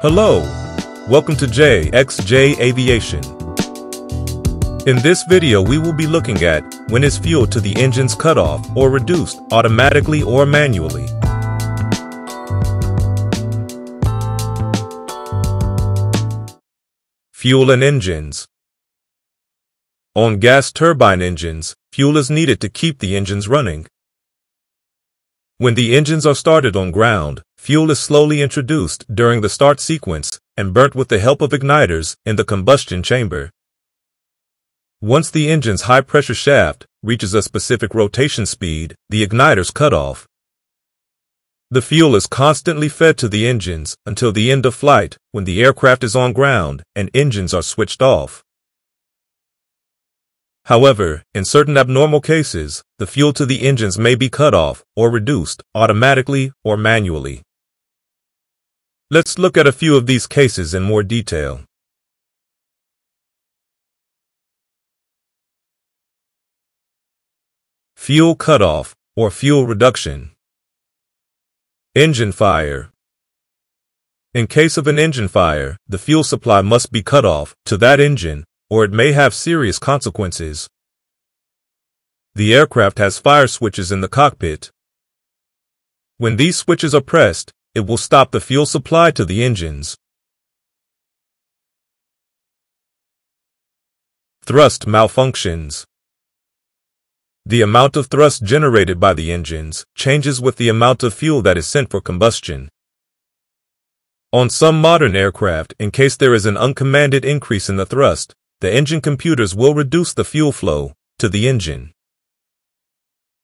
Hello, welcome to JXJ Aviation. In this video we will be looking at when is fuel to the engines cut off or reduced automatically or manually. Fuel and engines. On gas turbine engines, fuel is needed to keep the engines running. When the engines are started on ground, fuel is slowly introduced during the start sequence and burnt with the help of igniters in the combustion chamber. Once the engine's high-pressure shaft reaches a specific rotation speed, the igniters cut off. The fuel is constantly fed to the engines until the end of flight when the aircraft is on ground and engines are switched off. However, in certain abnormal cases, the fuel to the engines may be cut off or reduced automatically or manually. Let's look at a few of these cases in more detail. Fuel cutoff or fuel reduction. Engine fire. In case of an engine fire, the fuel supply must be cut off to that engine or it may have serious consequences. The aircraft has fire switches in the cockpit. When these switches are pressed, it will stop the fuel supply to the engines. Thrust malfunctions. The amount of thrust generated by the engines changes with the amount of fuel that is sent for combustion. On some modern aircraft, in case there is an uncommanded increase in the thrust, the engine computers will reduce the fuel flow to the engine.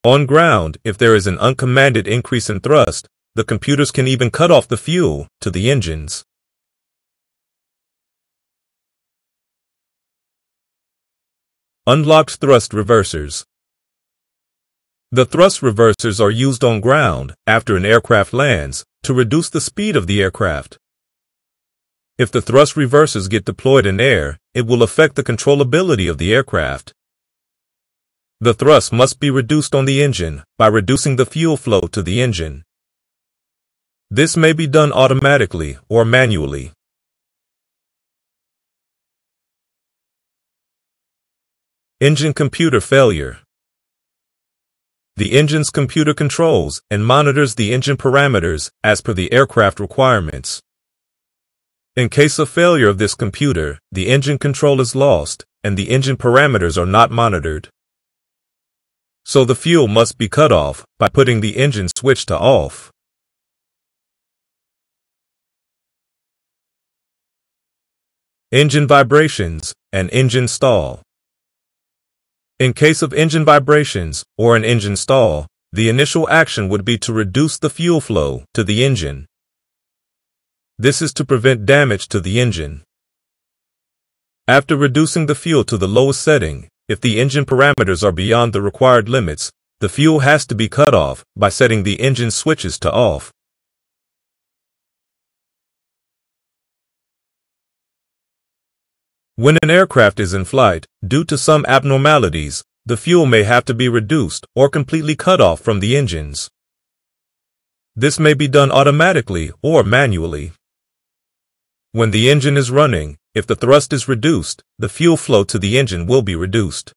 On ground, if there is an uncommanded increase in thrust, the computers can even cut off the fuel to the engines. Unlocked thrust reversers. The thrust reversers are used on ground after an aircraft lands to reduce the speed of the aircraft. If the thrust reversers get deployed in air, it will affect the controllability of the aircraft. The thrust must be reduced on the engine by reducing the fuel flow to the engine. This may be done automatically or manually. Engine computer failure. The engine's computer controls and monitors the engine parameters as per the aircraft requirements. In case of failure of this computer, the engine control is lost and the engine parameters are not monitored. So the fuel must be cut off by putting the engine switch to off. Engine vibrations and engine stall. In case of engine vibrations or an engine stall, the initial action would be to reduce the fuel flow to the engine. This is to prevent damage to the engine. After reducing the fuel to the lowest setting, if the engine parameters are beyond the required limits, the fuel has to be cut off by setting the engine switches to off. When an aircraft is in flight, due to some abnormalities, the fuel may have to be reduced or completely cut off from the engines. This may be done automatically or manually. When the engine is running, if the thrust is reduced, the fuel flow to the engine will be reduced.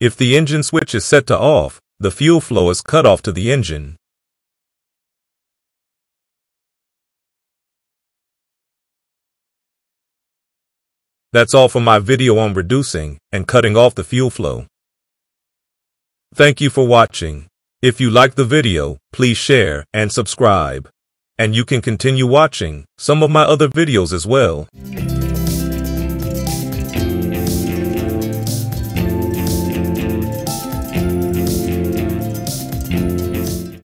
If the engine switch is set to off, the fuel flow is cut off to the engine. That's all for my video on reducing and cutting off the fuel flow. Thank you for watching. If you like the video, please share and subscribe. And you can continue watching some of my other videos as well.